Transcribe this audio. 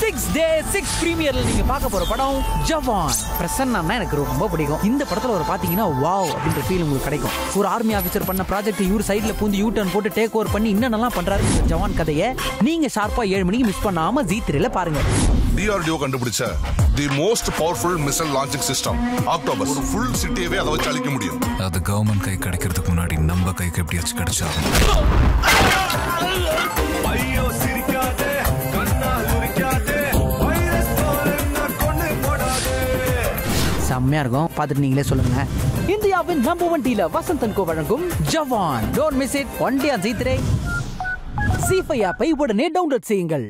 Six day six பிரீமியர்ல நீங்க பார்க்க போற படம் ஜவான் பிரசன்னா எனக்கு ரொம்ப பிடிக்கும். இந்த படத்துல ஒரு பாத்தீங்கன்னா வாவ் அப்படின்ற ஃபீல் உங்களுக்கு கிடைக்கும். ஒரு ஆர்மி ஆபீசர் பண்ண ப்ராஜெக்ட் இவர் சைடுல பூந்து யூ டர்ன் போட்டு டேக் ஓவர் பண்ணி என்னென்னலாம் பண்றாரு. இந்த ஜவான் கதையை நீங்க ஷார்ப்பா ஏழு மணிக்கு மிஸ் பண்ணாம ஜி த்ரீல பாருங்க. டிஆர்டிஓ கண்டுபிடிச்ச the most powerful missile launching system octopus ஒரு ஃபுல் சிட்டியவே அதை வச்சு அழிக்க முடியும். அது கவர்மெண்ட் கை கிடைக்கிறதுக்கு முன்னாடி நம்ம கைக்கு எப்படியாச்சும் கிடைச்சா செம்மையா இருக்கும். பார்த்துட்டு நீங்களே சொல்லுங்க. இந்தியாவின் number one dealer Vasanthan co வழங்கும் Jawan don't miss it one day G three C five ஆப்பை உடனே டவுன்லோட் செய்யுங்கள்.